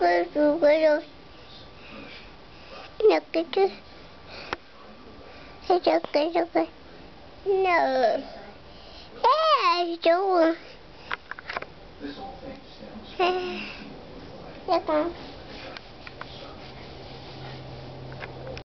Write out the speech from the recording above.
Nakikisugayo. Nakikisu. Nakikisugayo. No. ê chú Hey. Yeah,